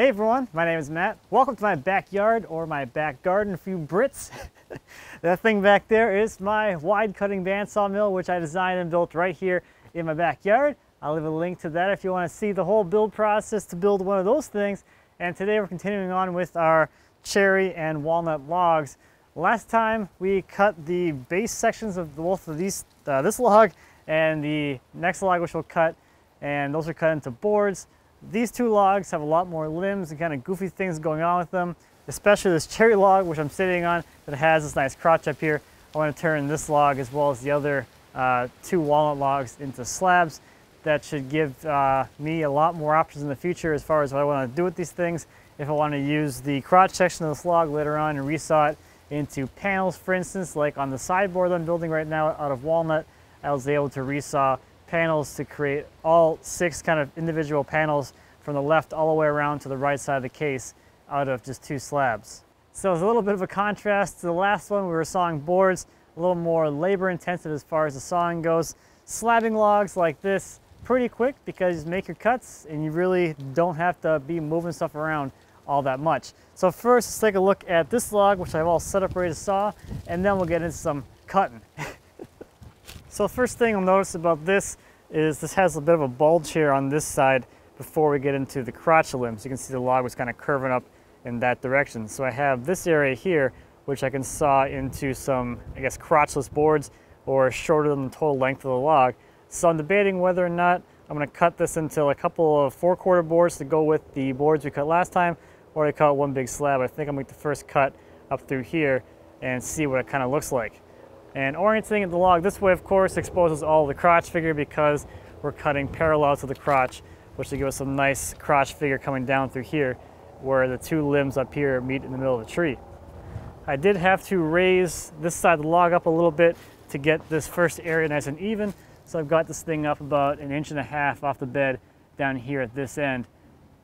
Hey everyone, my name is Matt. Welcome to my backyard or my back garden for you Brits. that thing back there is my wide cutting bandsaw mill which I designed and built right here in my backyard. I'll leave a link to that if you want to see the whole build process to build one of those things. And today we're continuing on with our cherry and walnut logs. Last time we cut the base sections of both of these, uh, this log and the next log which we'll cut and those are cut into boards. These two logs have a lot more limbs and kind of goofy things going on with them, especially this cherry log, which I'm sitting on, that has this nice crotch up here. I want to turn this log as well as the other uh, two walnut logs into slabs. That should give uh, me a lot more options in the future as far as what I want to do with these things. If I want to use the crotch section of this log later on and resaw it into panels, for instance, like on the sideboard I'm building right now out of walnut, I was able to resaw panels to create all six kind of individual panels from the left all the way around to the right side of the case out of just two slabs. So it's a little bit of a contrast to the last one. We were sawing boards, a little more labor intensive as far as the sawing goes. Slabbing logs like this, pretty quick because you make your cuts and you really don't have to be moving stuff around all that much. So first, let's take a look at this log, which I've all set up ready to saw, and then we'll get into some cutting. So first thing you'll notice about this is this has a bit of a bulge here on this side before we get into the crotch limbs. You can see the log was kind of curving up in that direction. So I have this area here, which I can saw into some, I guess, crotchless boards or shorter than the total length of the log. So I'm debating whether or not I'm going to cut this into a couple of four quarter boards to go with the boards we cut last time, or to cut one big slab. I think I'm going to make the first cut up through here and see what it kind of looks like. And orienting the log this way, of course, exposes all the crotch figure because we're cutting parallel to the crotch, which will give us some nice crotch figure coming down through here where the two limbs up here meet in the middle of the tree. I did have to raise this side of the log up a little bit to get this first area nice and even. So I've got this thing up about an inch and a half off the bed down here at this end,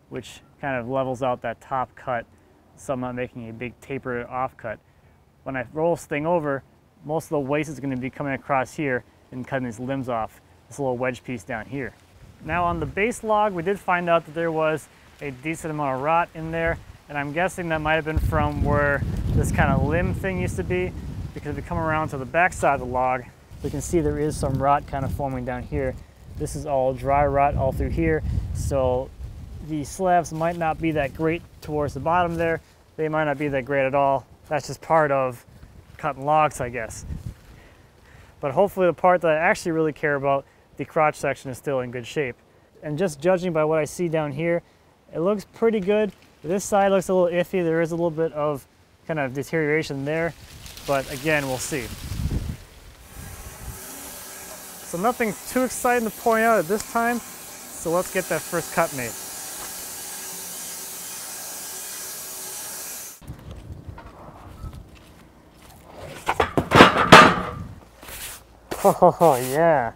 which kind of levels out that top cut. So I'm not making a big taper off cut. When I roll this thing over, most of the waste is going to be coming across here and cutting these limbs off, this little wedge piece down here. Now on the base log, we did find out that there was a decent amount of rot in there, and I'm guessing that might have been from where this kind of limb thing used to be, because if we come around to the back side of the log, we can see there is some rot kind of forming down here. This is all dry rot all through here, so the slabs might not be that great towards the bottom there. They might not be that great at all. That's just part of cutting logs, I guess. But hopefully the part that I actually really care about, the crotch section is still in good shape. And just judging by what I see down here, it looks pretty good. This side looks a little iffy. There is a little bit of kind of deterioration there, but again, we'll see. So nothing too exciting to point out at this time. So let's get that first cut made. Oh, yeah.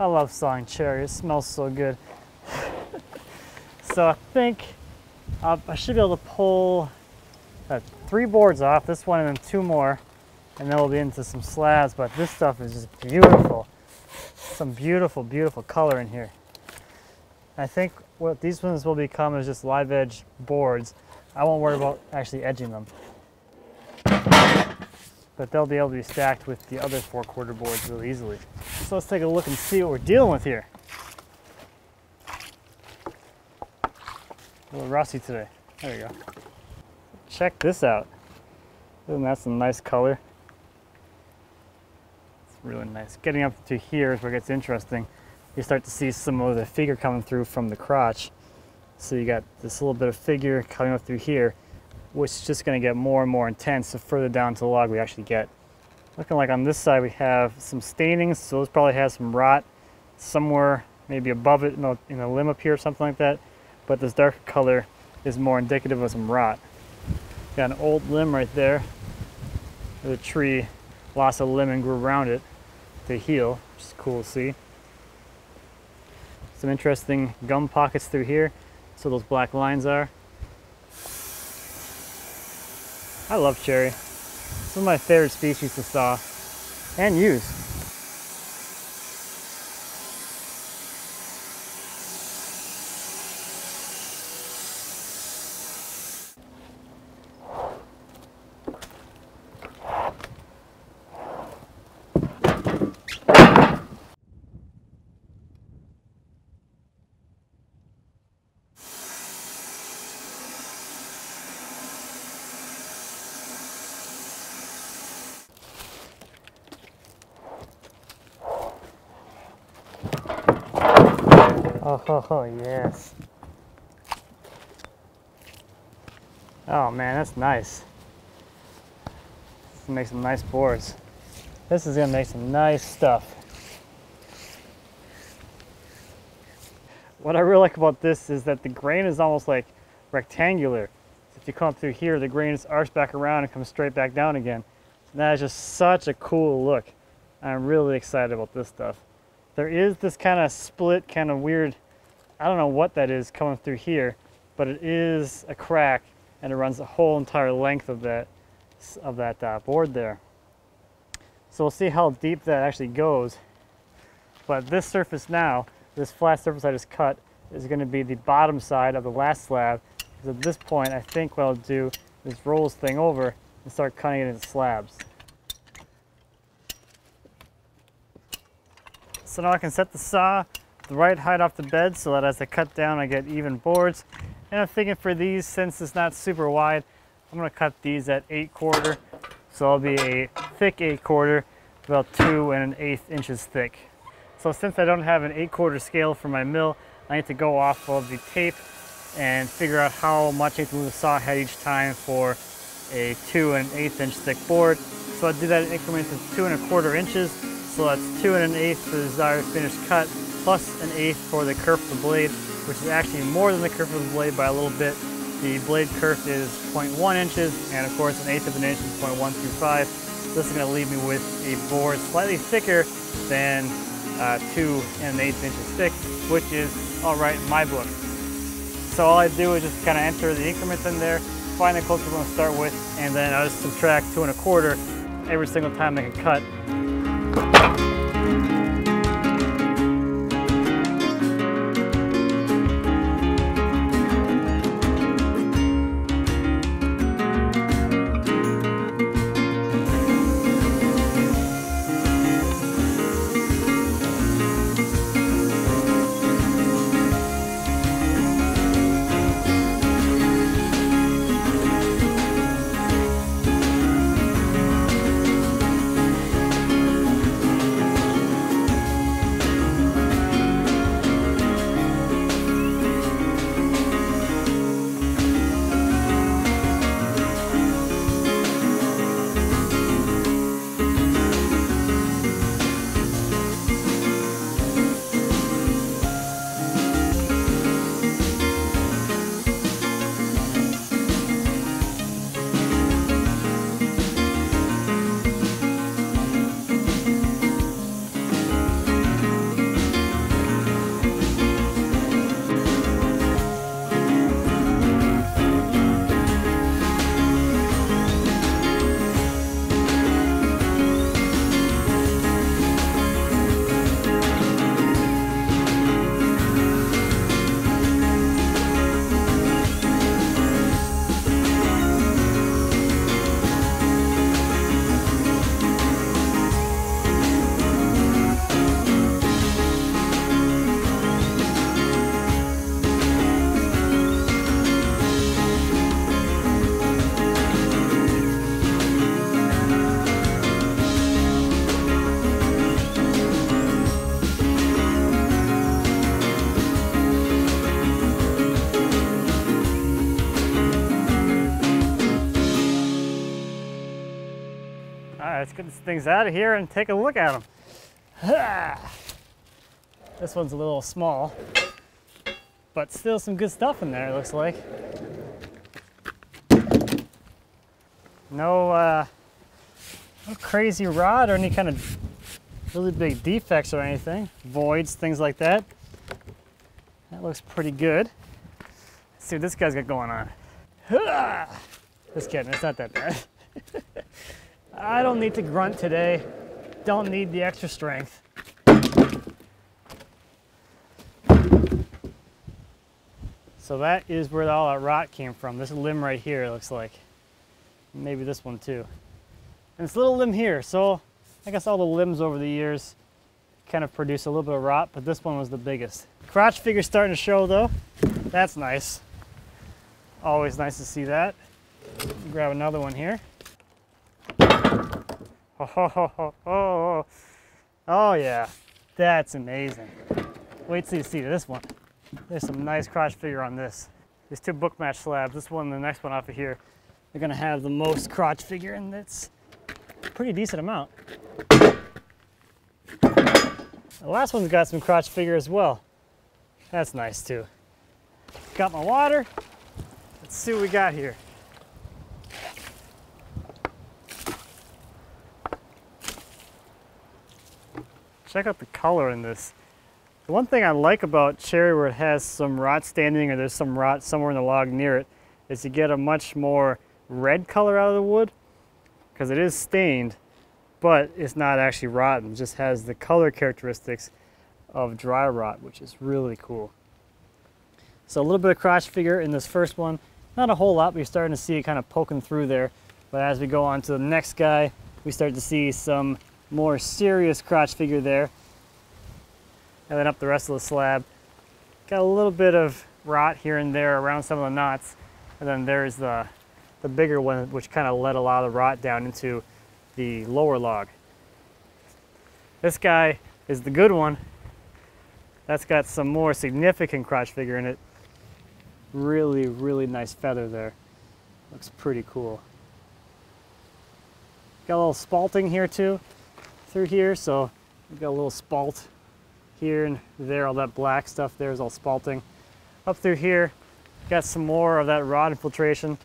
I love sawing cherry. It smells so good. so I think I should be able to pull uh, three boards off, this one and then two more and then we'll be into some slabs, but this stuff is just beautiful. Some beautiful, beautiful color in here. I think what these ones will become is just live edge boards. I won't worry about actually edging them. But they'll be able to be stacked with the other four quarter boards really easily. So let's take a look and see what we're dealing with here. A little rusty today. There we go. Check this out. Isn't that some nice color? Really nice. Getting up to here is where it gets interesting. You start to see some of the figure coming through from the crotch. So you got this little bit of figure coming up through here, which is just going to get more and more intense the further down to the log we actually get. Looking like on this side we have some stainings, so this probably has some rot somewhere maybe above it in a, in the limb up here or something like that. But this darker color is more indicative of some rot. Got an old limb right there. The tree lost a limb and grew around it to heal, which is cool to see. Some interesting gum pockets through here. So those black lines are. I love cherry. It's one of my favorite species to saw and use. Oh, yes. Oh man, that's nice. This make some nice boards. This is gonna make some nice stuff. What I really like about this is that the grain is almost like rectangular. If you come through here, the grain is arched back around and comes straight back down again. that is just such a cool look. I'm really excited about this stuff. There is this kind of split, kind of weird, I don't know what that is coming through here, but it is a crack and it runs the whole entire length of that, of that uh, board there. So we'll see how deep that actually goes. But this surface now, this flat surface I just cut, is going to be the bottom side of the last slab. Because at this point, I think what I'll do is roll this thing over and start cutting it into slabs. So now I can set the saw the right height off the bed so that as I cut down I get even boards. And I'm thinking for these, since it's not super wide, I'm gonna cut these at eight quarter. So I'll be a thick eight quarter, about two and an eighth inches thick. So since I don't have an eight quarter scale for my mill, I need to go off of the tape and figure out how much I have to move the saw head each time for a two and an eighth inch thick board. So I do that in increments of two and a quarter inches so that's two and an eighth for the desired finished cut, plus an eighth for the kerf of the blade, which is actually more than the kerf of the blade by a little bit. The blade kerf is 0.1 inches, and of course an eighth of an inch is 0.1 through 5. So this is going to leave me with a board slightly thicker than uh, two and an eighth inches thick, which is all right in my book. So all I do is just kind of enter the increments in there, find the closest one to start with, and then I just subtract two and a quarter every single time I can cut get things out of here and take a look at them. This one's a little small, but still some good stuff in there, it looks like. No, uh, no crazy rod or any kind of really big defects or anything. Voids, things like that. That looks pretty good. Let's see what this guy's got going on. Just kidding, it's not that bad. I don't need to grunt today. Don't need the extra strength. So that is where all that rot came from. This limb right here looks like. Maybe this one too. And this little limb here. So I guess all the limbs over the years kind of produce a little bit of rot, but this one was the biggest. Crotch figure starting to show though. That's nice. Always nice to see that. Grab another one here. Oh, oh, oh, oh, oh. yeah, that's amazing. Wait till you see this one. There's some nice crotch figure on this. These two book match slabs, this one and the next one off of here, they're gonna have the most crotch figure and it's pretty decent amount. The last one's got some crotch figure as well. That's nice too. Got my water. Let's see what we got here. Check out the color in this. The one thing I like about cherry where it has some rot standing or there's some rot somewhere in the log near it is you get a much more red color out of the wood because it is stained but it's not actually rotten. It just has the color characteristics of dry rot which is really cool. So a little bit of crotch figure in this first one. Not a whole lot, but you're starting to see it kind of poking through there. But as we go on to the next guy, we start to see some more serious crotch figure there. And then up the rest of the slab. Got a little bit of rot here and there around some of the knots. And then there's the, the bigger one, which kind of let a lot of the rot down into the lower log. This guy is the good one. That's got some more significant crotch figure in it. Really, really nice feather there. Looks pretty cool. Got a little spalting here too through here. So we've got a little spalt here and there. All that black stuff there is all spalting. Up through here, got some more of that rot infiltration.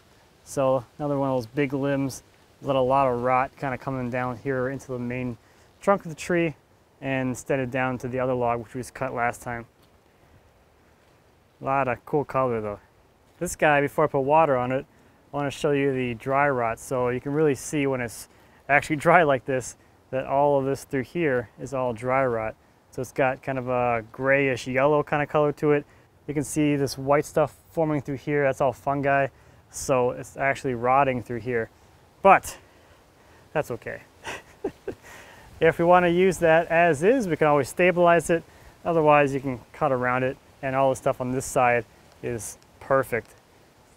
So another one of those big limbs. Let a lot of rot kind of coming down here into the main trunk of the tree and instead of down to the other log which was cut last time. A lot of cool color though. This guy, before I put water on it, I want to show you the dry rot so you can really see when it's actually dry like this that all of this through here is all dry rot. So it's got kind of a grayish yellow kind of color to it. You can see this white stuff forming through here. That's all fungi. So it's actually rotting through here. But that's okay. if we want to use that as is, we can always stabilize it. Otherwise, you can cut around it and all the stuff on this side is perfect.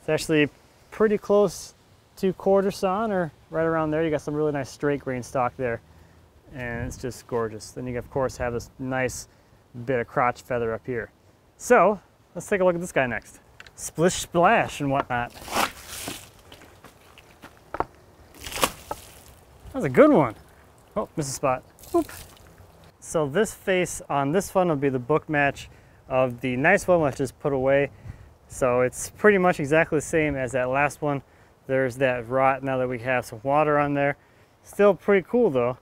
It's actually pretty close to quarter sawn or right around there. You got some really nice straight grain stock there and it's just gorgeous. Then you of course have this nice bit of crotch feather up here. So let's take a look at this guy next. Splish splash and whatnot. That's a good one. Oh, missed a spot. Oop. So this face on this one will be the book match of the nice one, which is put away. So it's pretty much exactly the same as that last one. There's that rot now that we have some water on there. Still pretty cool though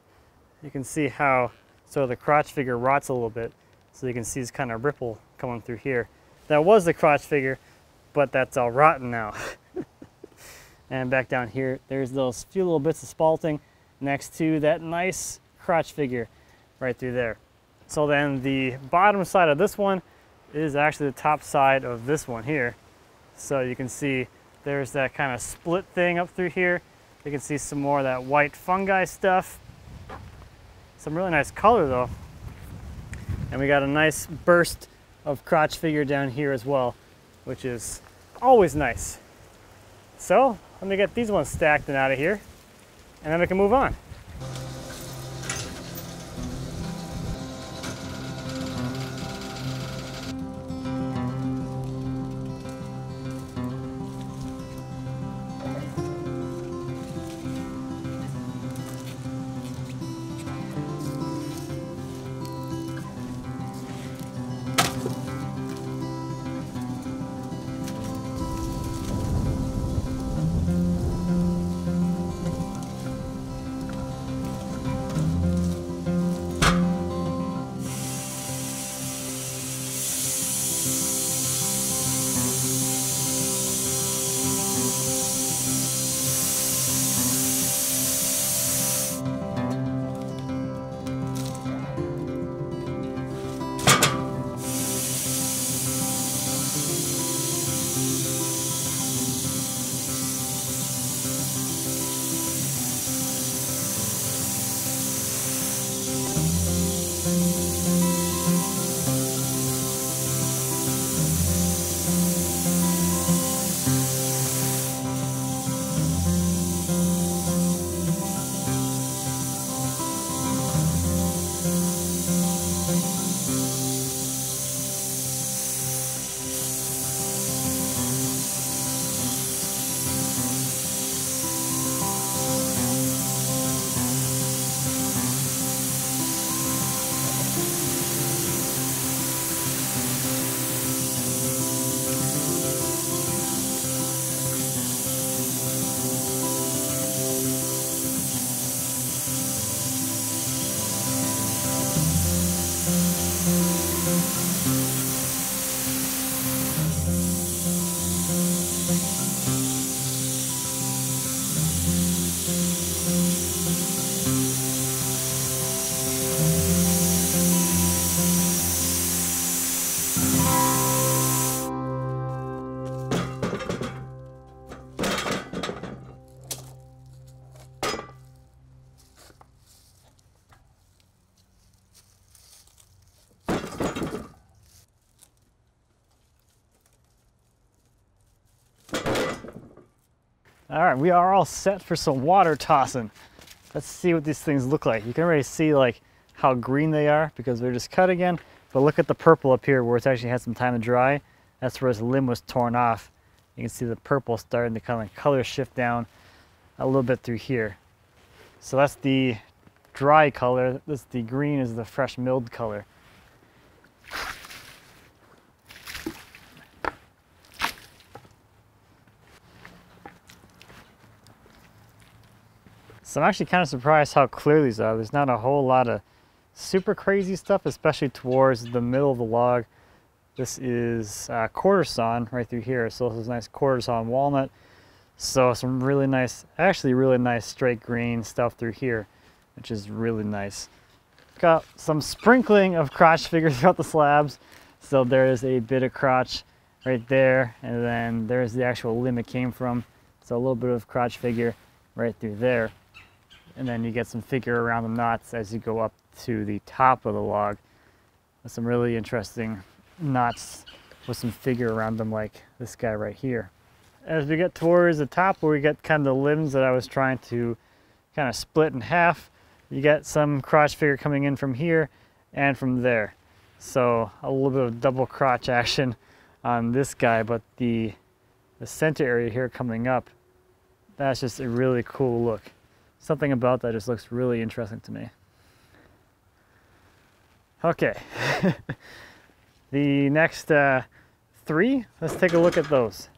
you can see how so the crotch figure rots a little bit. So you can see this kind of ripple coming through here. That was the crotch figure, but that's all rotten now. and back down here, there's those few little bits of spalting next to that nice crotch figure right through there. So then the bottom side of this one is actually the top side of this one here. So you can see there's that kind of split thing up through here. You can see some more of that white fungi stuff some really nice color though. And we got a nice burst of crotch figure down here as well, which is always nice. So let me get these ones stacked and out of here, and then we can move on. All right, we are all set for some water tossing. Let's see what these things look like. You can already see like how green they are because they're just cut again. But look at the purple up here where it's actually had some time to dry. That's where its limb was torn off. You can see the purple starting to kind of color shift down a little bit through here. So that's the dry color. This the green is the fresh milled color. So I'm actually kind of surprised how clear these are. There's not a whole lot of super crazy stuff, especially towards the middle of the log. This is uh, quarter sawn right through here. So this is nice quarter sawn walnut. So some really nice, actually really nice straight green stuff through here, which is really nice. Got some sprinkling of crotch figure throughout the slabs. So there is a bit of crotch right there. And then there's the actual limb it came from. So a little bit of crotch figure right through there and then you get some figure around the knots as you go up to the top of the log. With some really interesting knots with some figure around them like this guy right here. As we get towards the top where we get kind of the limbs that I was trying to kind of split in half, you get some crotch figure coming in from here and from there. So a little bit of double crotch action on this guy, but the, the center area here coming up, that's just a really cool look something about that just looks really interesting to me. Okay, the next uh, three, let's take a look at those.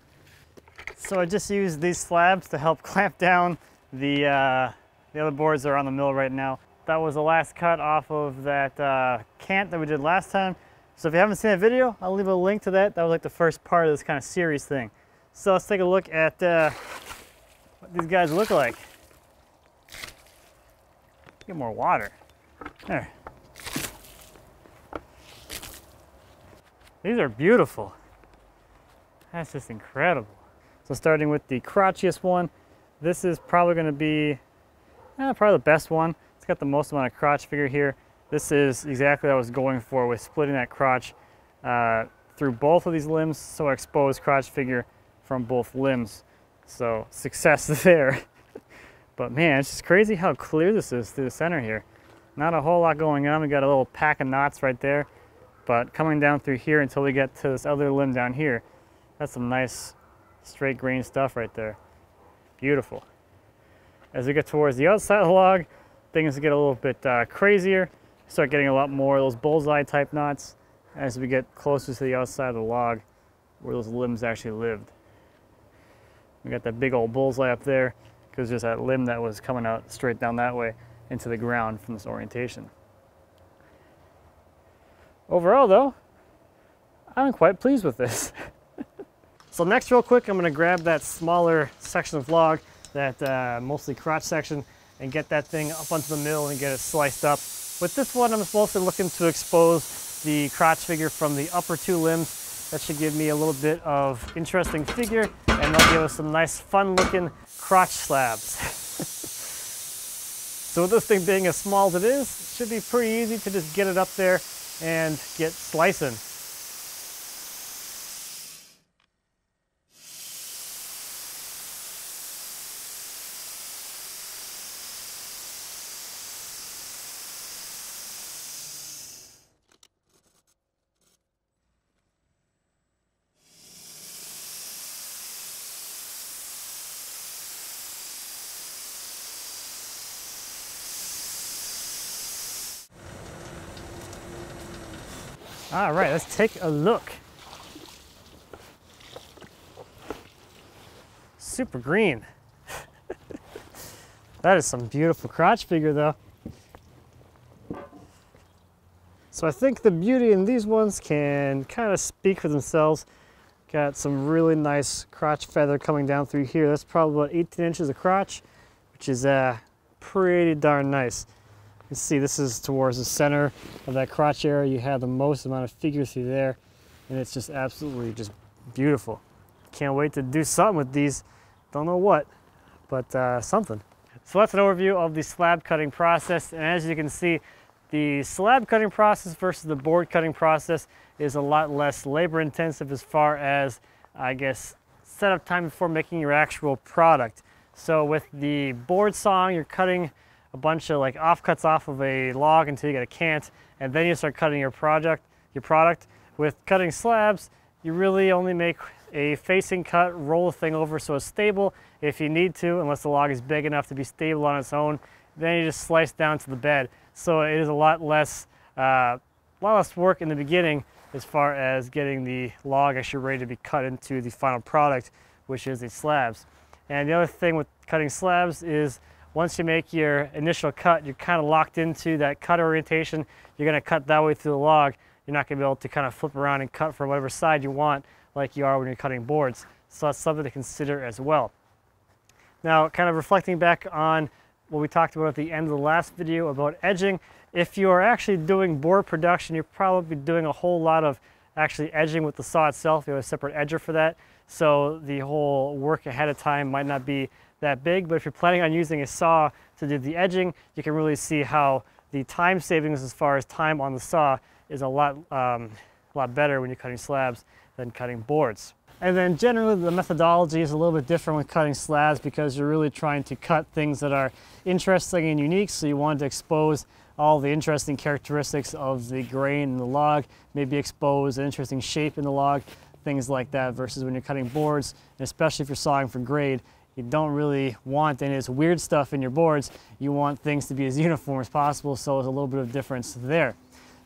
So I just used these slabs to help clamp down the, uh, the other boards that are on the mill right now. That was the last cut off of that uh, cant that we did last time. So if you haven't seen that video, I'll leave a link to that. That was like the first part of this kind of series thing. So let's take a look at uh, what these guys look like. Get more water. There. These are beautiful. That's just incredible. So starting with the crotchiest one, this is probably going to be eh, probably the best one. It's got the most amount of crotch figure here. This is exactly what I was going for with splitting that crotch uh, through both of these limbs, so exposed crotch figure from both limbs. So success there. But man, it's just crazy how clear this is through the center here. Not a whole lot going on. We got a little pack of knots right there. But coming down through here until we get to this other limb down here, that's some nice straight grain stuff right there. Beautiful. As we get towards the outside of the log, things get a little bit uh, crazier. Start getting a lot more of those bullseye type knots as we get closer to the outside of the log where those limbs actually lived. We got that big old bullseye up there because just that limb that was coming out straight down that way into the ground from this orientation. Overall though, I'm quite pleased with this. so next real quick, I'm gonna grab that smaller section of log, that uh, mostly crotch section, and get that thing up onto the mill and get it sliced up. With this one, I'm mostly looking to expose the crotch figure from the upper two limbs. That should give me a little bit of interesting figure and they'll give us some nice fun looking crotch slabs. so with this thing being as small as it is, it should be pretty easy to just get it up there and get slicing. All right, let's take a look. Super green. that is some beautiful crotch figure though. So I think the beauty in these ones can kind of speak for themselves. Got some really nice crotch feather coming down through here. That's probably about 18 inches of crotch, which is uh, pretty darn nice can see this is towards the center of that crotch area. You have the most amount of figure through there and it's just absolutely just beautiful. Can't wait to do something with these. Don't know what, but uh, something. So that's an overview of the slab cutting process. And as you can see, the slab cutting process versus the board cutting process is a lot less labor intensive as far as, I guess, setup time before making your actual product. So with the board saw, you're cutting a bunch of like offcuts off of a log until you get a cant, and then you start cutting your project, your product. With cutting slabs, you really only make a facing cut, roll the thing over so it's stable if you need to, unless the log is big enough to be stable on its own. Then you just slice down to the bed. So it is a lot less, uh, a lot less work in the beginning as far as getting the log actually ready to be cut into the final product, which is the slabs. And the other thing with cutting slabs is once you make your initial cut, you're kind of locked into that cut orientation. You're gonna cut that way through the log. You're not gonna be able to kind of flip around and cut from whatever side you want like you are when you're cutting boards. So that's something to consider as well. Now, kind of reflecting back on what we talked about at the end of the last video about edging, if you're actually doing board production, you're probably doing a whole lot of actually edging with the saw itself. You have a separate edger for that. So the whole work ahead of time might not be that big, but if you're planning on using a saw to do the edging, you can really see how the time savings as far as time on the saw is a lot, um, a lot better when you're cutting slabs than cutting boards. And then generally the methodology is a little bit different with cutting slabs because you're really trying to cut things that are interesting and unique. So you want to expose all the interesting characteristics of the grain in the log, maybe expose an interesting shape in the log, things like that versus when you're cutting boards, and especially if you're sawing for grade, you don't really want any of this weird stuff in your boards. You want things to be as uniform as possible, so there's a little bit of difference there.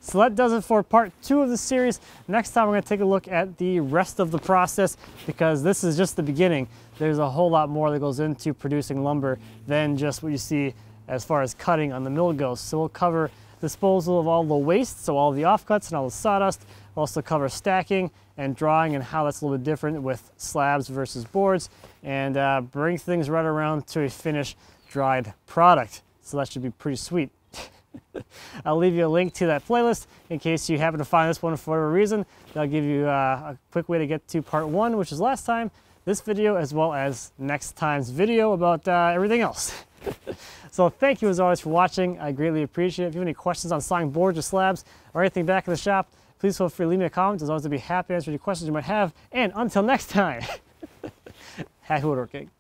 So that does it for part two of the series. Next time we're gonna take a look at the rest of the process because this is just the beginning. There's a whole lot more that goes into producing lumber than just what you see as far as cutting on the mill goes. So we'll cover disposal of all the waste, so all the offcuts and all the sawdust. We'll also cover stacking and drawing and how that's a little bit different with slabs versus boards and uh, bring things right around to a finished dried product. So that should be pretty sweet. I'll leave you a link to that playlist in case you happen to find this one for whatever reason. That'll give you uh, a quick way to get to part one, which is last time, this video, as well as next time's video about uh, everything else. so thank you as always for watching. I greatly appreciate it. If you have any questions on sawing boards or slabs or anything back in the shop, please feel free to leave me a comment. As always, I'll be happy to answer any questions you might have. And until next time, happy woodworking.